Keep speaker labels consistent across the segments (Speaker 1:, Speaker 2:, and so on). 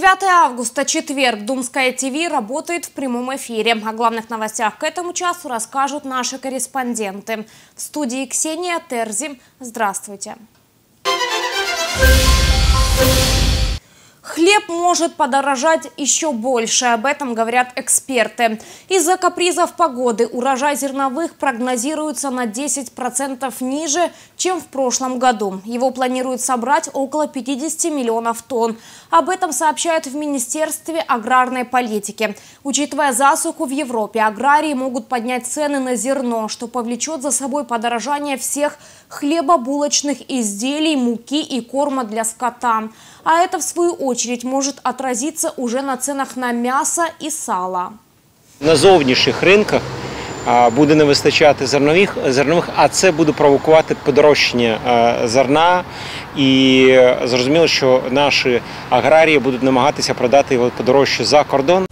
Speaker 1: 5 августа, четверг, Думская ТВ работает в прямом эфире. О главных новостях к этому часу расскажут наши корреспонденты. В студии Ксения Терзи. Здравствуйте. Хлеб может подорожать еще больше, об этом говорят эксперты. Из-за капризов погоды урожай зерновых прогнозируется на 10% ниже, чем в прошлом году. Его планируют собрать около 50 миллионов тонн. Об этом сообщают в Министерстве аграрной политики. Учитывая засуху в Европе, аграрии могут поднять цены на зерно, что повлечет за собой подорожание всех хлебобулочных изделий, муки и корма для скота. А это, в свою очередь, может отразиться уже на ценах на мясо и сало.
Speaker 2: На зовнішніх ринках буде не вистачати зернових, зернових, а це буде провокувати подорожчання зерна. І зрозуміло, що наші аграрії будуть намагатися продати його подорожче за кордон.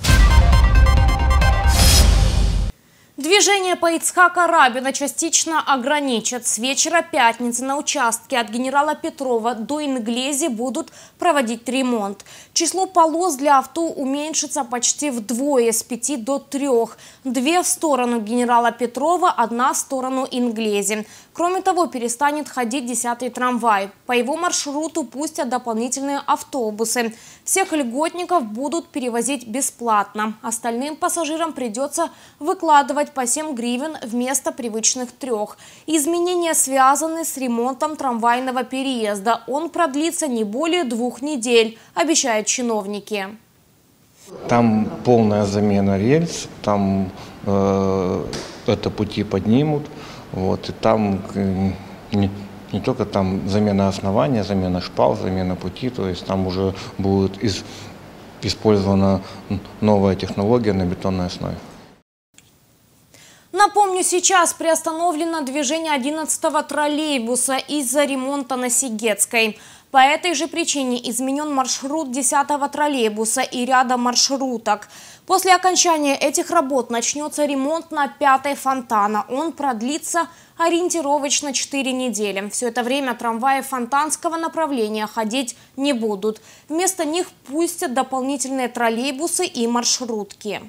Speaker 1: Движение по Ицхака Рабина частично ограничат. С вечера пятницы на участке от генерала Петрова до Инглези будут проводить ремонт. Число полос для авто уменьшится почти вдвое, с пяти до трех. Две в сторону генерала Петрова, одна в сторону Инглези. Кроме того, перестанет ходить десятый трамвай. По его маршруту пустят дополнительные автобусы. Всех льготников будут перевозить бесплатно. Остальным пассажирам придется выкладывать по 7 гривен вместо привычных трех. Изменения связаны с ремонтом трамвайного переезда. Он продлится не более двух недель, обещают чиновники.
Speaker 3: Там полная замена рельс, там э, это пути поднимут, вот, и там э, не, не только там замена основания, замена шпал, замена пути, то есть там уже будет из, использована новая технология на бетонной основе.
Speaker 1: Напомню, сейчас приостановлено движение 11-го троллейбуса из-за ремонта на Сигетской. По этой же причине изменен маршрут 10-го троллейбуса и ряда маршруток. После окончания этих работ начнется ремонт на 5-й фонтана. Он продлится ориентировочно 4 недели. Все это время трамваи фонтанского направления ходить не будут. Вместо них пустят дополнительные троллейбусы и маршрутки.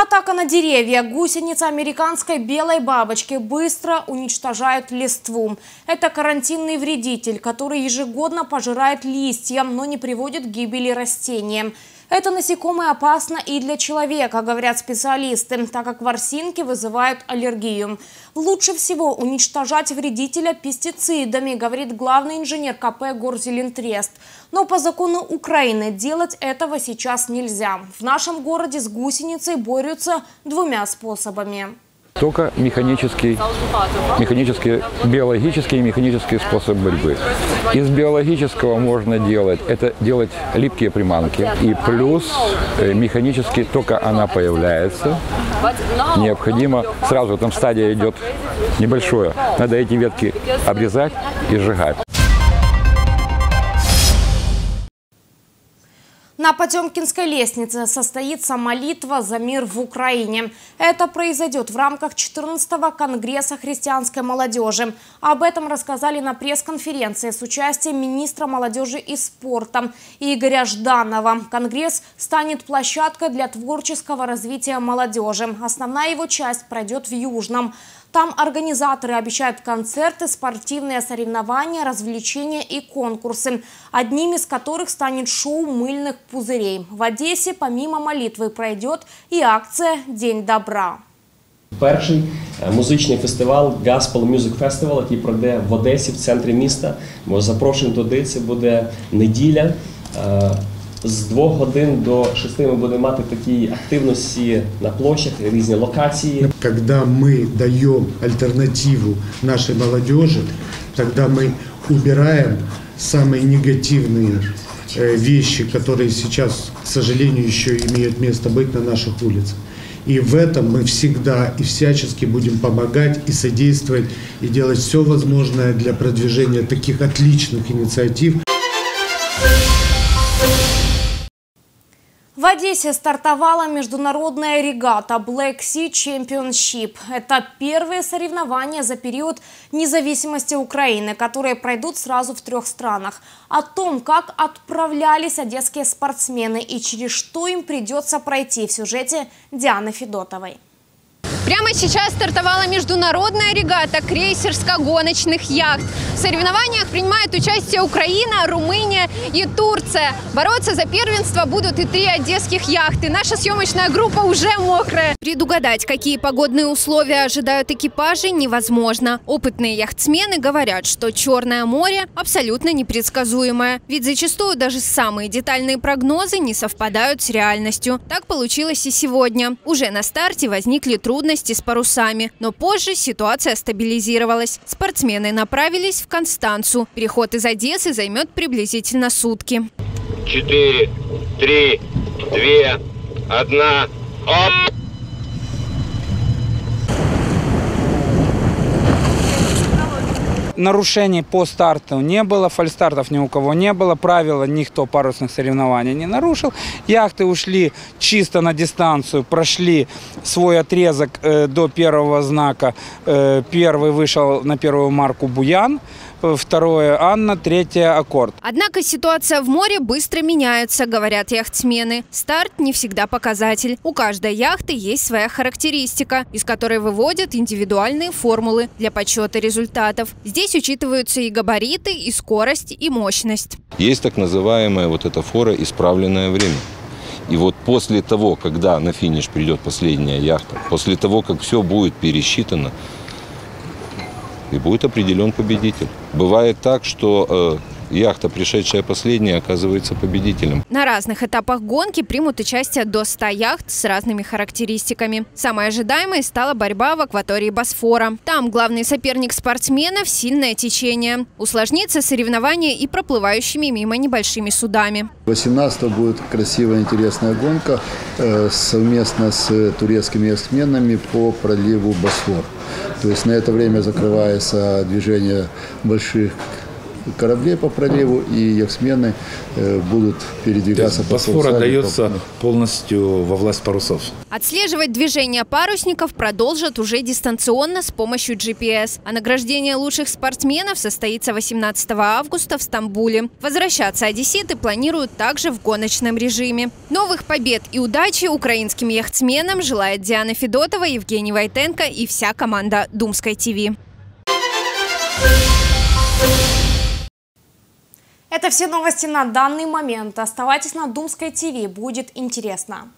Speaker 1: Атака на деревья. Гусеница американской белой бабочки быстро уничтожает листву. Это карантинный вредитель, который ежегодно пожирает листья, но не приводит к гибели растения. Это насекомое опасно и для человека, говорят специалисты, так как ворсинки вызывают аллергию. Лучше всего уничтожать вредителя пестицидами, говорит главный инженер КП Горзелентрест. Но по закону Украины делать этого сейчас нельзя. В нашем городе с гусеницей борются двумя способами.
Speaker 4: Только механический, механический, биологический и механический способ борьбы. Из биологического можно делать, это делать липкие приманки. И плюс э, механически только она появляется, необходимо, сразу там стадия идет небольшое, надо эти ветки обрезать и сжигать.
Speaker 1: На Потемкинской лестнице состоится молитва за мир в Украине. Это произойдет в рамках 14-го Конгресса христианской молодежи. Об этом рассказали на пресс-конференции с участием министра молодежи и спорта Игоря Жданова. Конгресс станет площадкой для творческого развития молодежи. Основная его часть пройдет в Южном. Там организаторы обещают концерты, спортивные соревнования, развлечения и конкурсы, одним из которых станет шоу мыльных пузырей. В Одессе помимо молитвы пройдет и акция «День добра».
Speaker 5: Перший е, музичний фестиваль Gospel Music Festival, який пройде в Одесі, в центрі міста. Ми запрошуємо туди. Це буде неділя. Е, З двох годин до шести ми будемо мати такі активності на площах, різні локації.
Speaker 6: Когда мы даем альтернативу нашей молодежи, тогда мы убираем самые негативные э, вещи, которые сейчас, к сожалению, еще имеют место быть на наших улицах. И в этом мы всегда и всячески будем помогать и содействовать, и делать все возможное для продвижения таких отличных инициатив.
Speaker 1: В Одессе стартовала международная регата Black Sea Championship. Это первые соревнования за период независимости Украины, которые пройдут сразу в трех странах. О том, как отправлялись одесские спортсмены и через что им придется пройти в сюжете Дианы Федотовой.
Speaker 7: Прямо сейчас стартовала международная регата крейсерско-гоночных яхт. В соревнованиях принимают участие Украина, Румыния и Турция. Бороться за первенство будут и три одесских яхты. Наша съемочная группа уже мокрая. Предугадать, какие погодные условия ожидают экипажи, невозможно. Опытные яхтсмены говорят, что Черное море абсолютно непредсказуемое. Ведь зачастую даже самые детальные прогнозы не совпадают с реальностью. Так получилось и сегодня. Уже на старте возникли трудности трудности с парусами, но позже ситуация стабилизировалась. Спортсмены направились в Констанцу. Переход из Одессы займет приблизительно сутки.
Speaker 8: Четыре, три, две, одна, оп!
Speaker 9: Нарушений по старту не было, фальстартов ни у кого не было, правила никто парусных соревнований не нарушил. Яхты ушли чисто на дистанцию, прошли свой отрезок э, до первого знака. Э, первый вышел на первую марку Буян второе Анна, третье Аккорд.
Speaker 7: Однако ситуация в море быстро меняется, говорят яхтсмены. Старт не всегда показатель. У каждой яхты есть своя характеристика, из которой выводят индивидуальные формулы для подсчета результатов. Здесь учитываются и габариты, и скорость, и мощность.
Speaker 10: Есть так называемая вот эта фора «исправленное время». И вот после того, когда на финиш придет последняя яхта, после того, как все будет пересчитано, и будет определен победитель. Бывает так, что э, яхта, пришедшая последняя, оказывается победителем.
Speaker 7: На разных этапах гонки примут участие до 100 яхт с разными характеристиками. Самой ожидаемой стала борьба в акватории Босфора. Там главный соперник спортсменов – сильное течение. Усложнится соревнование и проплывающими мимо небольшими судами.
Speaker 11: 18 будет красивая, интересная гонка э, совместно с турецкими яхтсменами по проливу Босфор. То есть на это время закрывается движение больших кораблей по проливу, и яхтсмены э, будут передвигаться по
Speaker 12: Босфор отдается полностью во власть парусов.
Speaker 7: Отслеживать движение парусников продолжат уже дистанционно с помощью GPS. А награждение лучших спортсменов состоится 18 августа в Стамбуле. Возвращаться одесситы планируют также в гоночном режиме. Новых побед и удачи украинским яхтсменам желает Диана Федотова, Евгений Войтенко и вся команда Думской ТВ.
Speaker 1: Это все новости на данный момент. Оставайтесь на Думской ТВ, будет интересно.